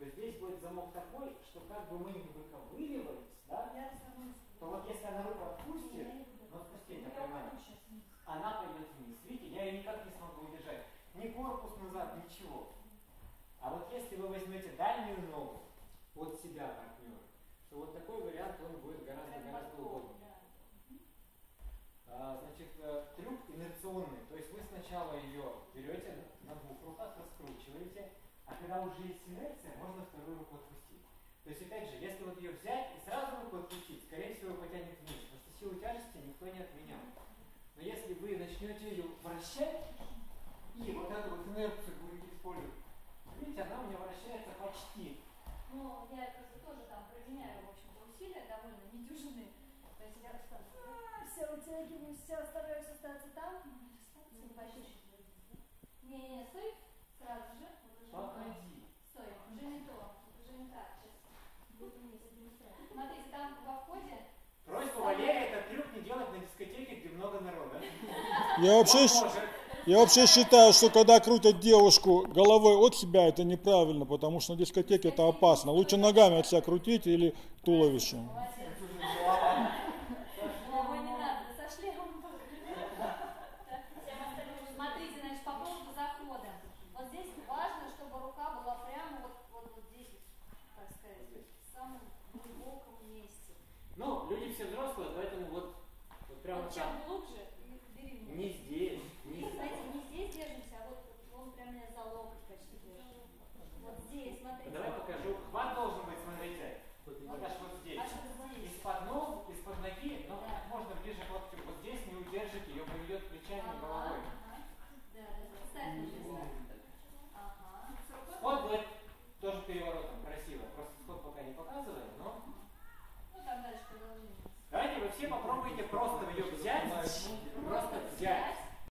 то здесь будет замок такой, что как бы мы не выковыривались, да, то вот если она руку отпустит, ну отпустить, я понимаю, она пойдет вниз. Видите, я ее никак не смогу удержать. Ни корпус назад, ничего. А вот если вы возьмете дальнюю ногу от себя партнера, то вот такой вариант он будет гораздо-гораздо удобнее. А, значит, э, трюк инерционный, то есть вы сначала ее берете на двух руках, раскручиваете, а когда уже есть инерция, можно вторую руку отпустить. То есть, опять же, если вот ее взять и сразу руку отпустить, скорее всего, потянет вниз, потому что силу тяжести никто не отменял. Но если вы начнете ее вращать, и вот эту вот инерцию будете использовать, видите, она у меня вращается почти. Ну, я просто тоже там применяю, в общем-то, усилия довольно недюжинные. То есть я что а, все утягиваю, все, стараюсь остаться там. Ну, почти. Не-не-не, стой сразу же. Вот уже Походи. Стой, уже не то, уже не так. Сейчас. Смотрите, там во входе Просьба Валерия этот трюк не делать на дискотеке, где много народа. Я вообще, я вообще считаю, что когда крутят девушку головой от себя, это неправильно, потому что на дискотеке это опасно. Лучше ногами от себя крутить или туловищем. остальным. Смотрите, значит, по поводу захода. Вот здесь чтобы рука была прямо вот, вот, вот здесь, так сказать, в самом глубоком месте. Ну, люди все взрослые, поэтому вот, вот прямо Вот там. чем глубже, бери меня. Не здесь, не здесь. Знаете, не здесь держимся, а вот он прям меня за локоть почти держит. Вот здесь, смотрите. Давай покажу. Хват должен быть, смотрите. Вот аж вот здесь. А здесь? Из-под ног, из-под ноги, но Да. как можно ближе к локтю. Вот здесь не удержите, ее поведет плечами головой. Ага. Да, да, да. Ставь на место. Ага. Сход будет тоже переворотом, красиво. Просто сход пока не показываем, но... Ну, там дальше продолжение. Давайте вы все попробуйте просто ее взять, просто взять